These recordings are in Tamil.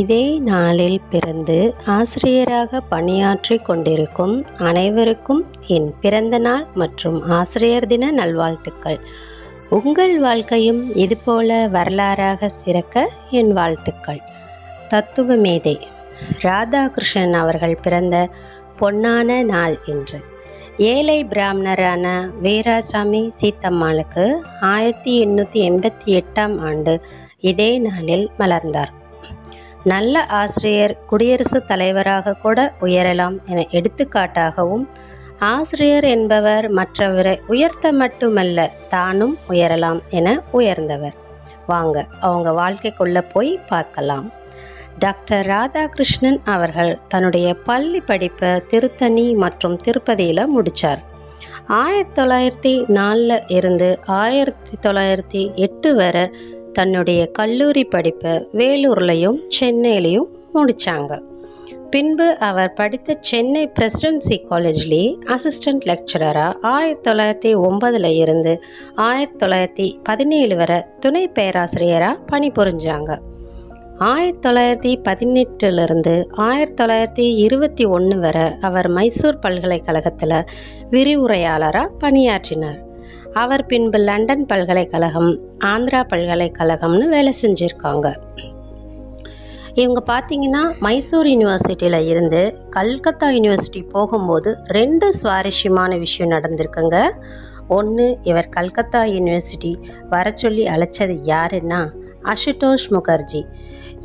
இதே நாளில் பிறந்து ஆசிரியராக பணியாற்றிக் கொண்டிருக்கும் அனைவருக்கும் என் பிறந்தநாள் மற்றும் ஆசிரியர் தின நல்வாழ்த்துக்கள். உங்கள் வாழ்க்கையும் இதுபோல வரலாறாக சிறக்க என் வாழ்த்துக்கள். தத்துவ மேதை ராதாகிருஷ்ணன் அவர்கள் பிறந்த பொன்னான நாள் இன்று. ஏழை பிராமணரான வீராசாமி சீத்தம்மாளுக்கு ஆயிரத்தி எண்ணூற்றி எண்பத்தி எட்டாம் ஆண்டு இதே நாளில் மலர்ந்தார். நல்ல ஆசிரியர் குடியரசுத் தலைவராக கூட உயரலாம் என எடுத்துக்காட்டாகவும் ஆசிரியர் என்பவர் மற்றவரை உயர்த்த மட்டுமல்ல தானும் உயரலாம் என உயர்ந்தவர். வாங்க அவங்க வாழ்க்கைக்குள்ள போய் பார்க்கலாம். டாக்டர் ராதாகிருஷ்ணன் அவர்கள் தன்னுடைய பள்ளி படிப்பை திருத்தணி மற்றும் திருப்பதியில் முடித்தார் ஆயிரத்தி தொள்ளாயிரத்தி நாலில் இருந்து ஆயிரத்தி தொள்ளாயிரத்தி எட்டு வரை தன்னுடைய கல்லூரி படிப்பை வேலூர்லேயும் சென்னையிலையும் முடித்தாங்க பின்பு அவர் படித்த சென்னை பிரசிடென்சி காலேஜ்லேயே அசிஸ்டன்ட் லெக்சரராக ஆயிரத்தி தொள்ளாயிரத்தி ஒம்பதில் இருந்து ஆயிரத்தி தொள்ளாயிரத்தி பதினேழு வரை துணை பேராசிரியராக பணிபுரிஞ்சாங்க. ஆயிரத்தி தொள்ளாயிரத்தி பதினெட்டுலேருந்து ஆயிரத்தி தொள்ளாயிரத்தி இருபத்தி ஒன்று வரை அவர் மைசூர் பல்கலைக்கழகத்தில் விரிவுரையாளராக பணியாற்றினார். அவர் பின்பு லண்டன் பல்கலைக்கழகம் ஆந்திரா பல்கலைக்கழகம்னு வேலை செஞ்சுருக்காங்க. இவங்க பார்த்தீங்கன்னா மைசூர் யூனிவர்சிட்டியில் இருந்து கல்கத்தா யுனிவர்சிட்டி போகும்போது ரெண்டு சுவாரஸ்யமான விஷயம் நடந்திருக்குங்க. ஒன்று இவர் கல்கத்தா யூனிவர்சிட்டி வர சொல்லி அழைச்சது யாருன்னா அசுதோஷ் முகர்ஜி.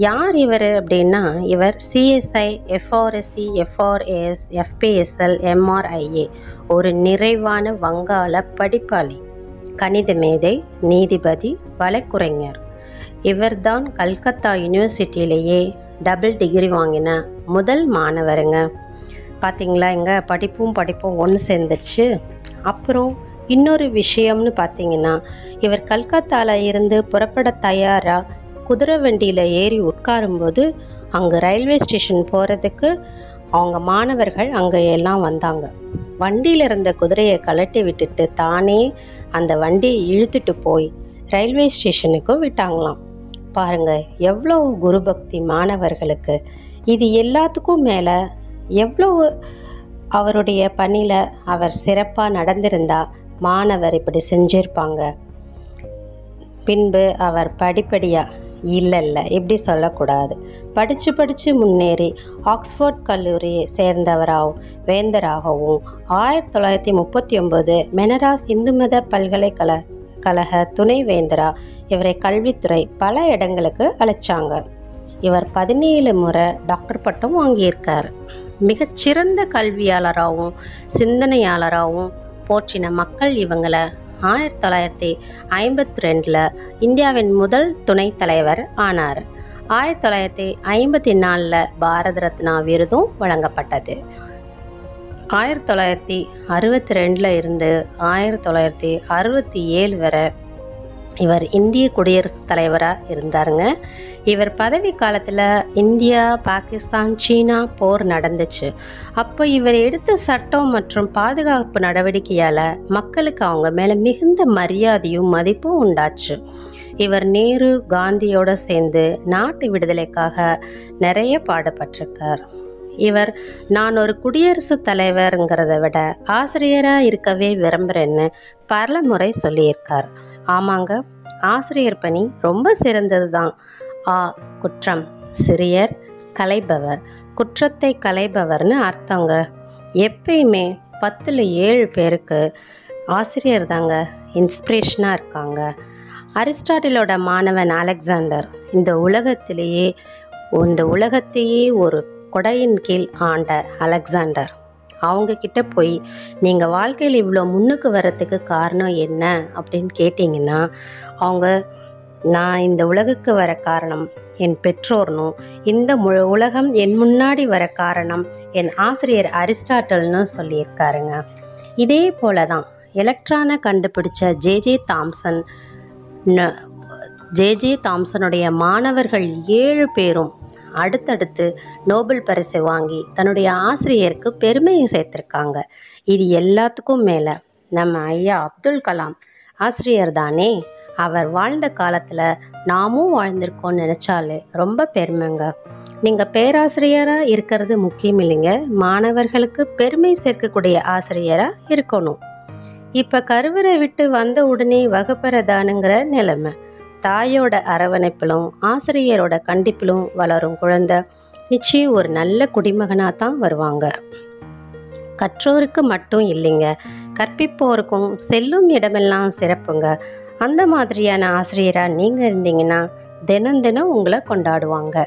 யார் இவர் அப்படின்னா இவர் சிஎஸ்ஐ எஃப்ஆர்எஸ்சி எஃப்ஆர்ஏஎஸ் எஃபிஎஸ்எல் எம்ஆர்ஐஏ ஒரு நிறைவான வங்காள படிப்பாளி. கணித மேதை நீதிபதி வழக்குரைஞர். இவர்தான் கல்கத்தா யூனிவர்சிட்டியிலேயே டபுள் டிகிரி வாங்கின முதல் மாணவருங்க. பார்த்தீங்களா இங்கே படிப்பும் படிப்பும் ஒன்று சேர்ந்துருச்சு. அப்புறம் இன்னொரு விஷயம்னு பார்த்தீங்கன்னா இவர் கல்கத்தாவில் இருந்து புறப்பட தயாராக குதிரை வண்டியில் ஏறி உட்காரும்போது அங்கே ரயில்வே ஸ்டேஷன் போகிறதுக்கு அவங்க மாணவர்கள் அங்கே எல்லாம் வந்தாங்க. வண்டியில் இருந்த குதிரையை கலட்டி விட்டுட்டு தானே அந்த வண்டியை இழுத்துட்டு போய் ரயில்வே ஸ்டேஷனுக்கும் விட்டாங்களாம். பாருங்க எவ்வளோ குருபக்தி மாணவர்களுக்கு. இது எல்லாத்துக்கும் மேலே எவ்வளோ அவருடைய பணியில் அவர் சிறப்பாக நடந்திருந்தா மாணவர் இப்படி செஞ்சிருப்பாங்க. பின்பு அவர் படிப்படியாக இல்லை இல்லை இப்படி சொல்லக்கூடாது. படித்து படித்து முன்னேறி ஆக்ஸ்ஃபோர்ட் கல்லூரியை சேர்ந்தவராகவும் வேந்தராகவும் ஆயிரத்தி தொள்ளாயிரத்தி முப்பத்தி ஒம்பது மெனராஸ் இந்து மத பல்கலைக்கழக கழக துணை வேந்தரா. இவரை கல்வித்துறை பல இடங்களுக்கு அழைச்சாங்க. இவர் பதினேழு முறை டாக்டர் பட்டம் வாங்கியிருக்கார். மிகச்சிறந்த கல்வியாளராகவும் சிந்தனையாளராகவும் போற்றின மக்கள் இவங்களை ஆயிரத்தி தொள்ளாயிரத்தி ஐம்பத்தி ரெண்டில் இந்தியாவின் முதல் துணைத் தலைவர் ஆனார். ஆயிரத்தி தொள்ளாயிரத்தி ஐம்பத்தி நாலில் பாரத ரத்னா விருதும் வழங்கப்பட்டது. ஆயிரத்தி தொள்ளாயிரத்தி அறுபத்தி ரெண்டில் இருந்து ஆயிரத்தி தொள்ளாயிரத்தி அறுபத்தி ஏழு வரை இவர் இந்திய குடியரசுத் தலைவராக இருந்தாருங்க. இவர் பதவி காலத்தில் இந்தியா பாகிஸ்தான் சீனா போர் நடந்துச்சு. அப்போ இவர் எடுத்த சட்டம் மற்றும் பாதுகாப்பு நடவடிக்கையால் மக்களுக்கு அவங்க மேலே மிகுந்த மரியாதையும் மதிப்பும் உண்டாச்சு. இவர் நேரு காந்தியோட சேர்ந்து நாட்டு விடுதலைக்காக நிறைய பாடுபட்டிருக்கார். இவர் நான் ஒரு குடியரசுத் தலைவருங்கிறத விட ஆசிரியராக இருக்கவே விரும்புகிறேன்னு பல முறை சொல்லியிருக்கார். ஆமாங்க ஆசிரியர் பணி ரொம்ப சிறந்தது தான் ஆ குற்றம். சிறியர் கலைபவர். குற்றத்தை கலைபவர்னு அர்த்தங்க. எப்பயுமே பத்தில் ஏழு பேருக்கு ஆசிரியர் தாங்க இன்ஸ்பிரேஷனாக இருக்காங்க. அரிஸ்டாட்டிலோட மாணவன் அலெக்சாண்டர் இந்த உலகத்திலேயே இந்த உலகத்தையே ஒரு கொடையின் கீழ் ஆண்ட அலெக்சாண்டர். அவங்க கிட்ட போய் நீங்கள் வாழ்க்கையில் இவ்வளோ முன்னுக்கு வரத்துக்கு காரணம் என்ன? அப்படின்னு கேட்டிங்கன்னா அவங்க நான் இந்த உலகுக்கு வர காரணம் என் பெற்றோர்னும் இந்த மு உலகம் என் முன்னாடி வர காரணம் என் ஆசிரியர் அரிஸ்டாட்டல்னு சொல்லியிருக்காருங்க. இதே போல தான் எலக்ட்ரானை கண்டுபிடிச்ச ஜேஜே தாம்சன் ஜேஜே தாம்சனுடைய மாணவர்கள் ஏழு பேரும் அடுத்தடுத்து நோபல் பரிசு வாங்கி தன்னுடைய ஆசிரியருக்கு பெருமையை சேர்த்துருக்காங்க. இது எல்லாத்துக்கும் மேலே நம்ம ஐயா அப்துல் கலாம் ஆசிரியர் தானே? அவர் வாழ்ந்த காலத்தில் நாமும் வாழ்ந்திருக்கோம்னு நினச்சாலே ரொம்ப பெருமைங்க. நீங்கள் பேராசிரியராக இருக்கிறது முக்கியம் இல்லைங்க. மாணவர்களுக்கு பெருமை சேர்க்கக்கூடிய ஆசிரியராக இருக்கணும். இப்போ கருவறை விட்டு வந்த உடனே வகுப்பறதானுங்கிற நிலைமை. தாயோட அரவணைப்பிலும் ஆசிரியரோட கண்டிப்பிலும் வளரும் குழந்தை நிச்சயம் ஒரு நல்ல குடிமகனாக தான் வருவாங்க. கற்றோருக்கு மட்டும் இல்லைங்க. கற்பிப்போருக்கும் செல்லும் இடமெல்லாம் சிறப்புங்க. அந்த மாதிரியான ஆசிரியராக நீங்கள் இருந்தீங்கன்னா தினம் தினம் உங்களை கொண்டாடுவாங்க.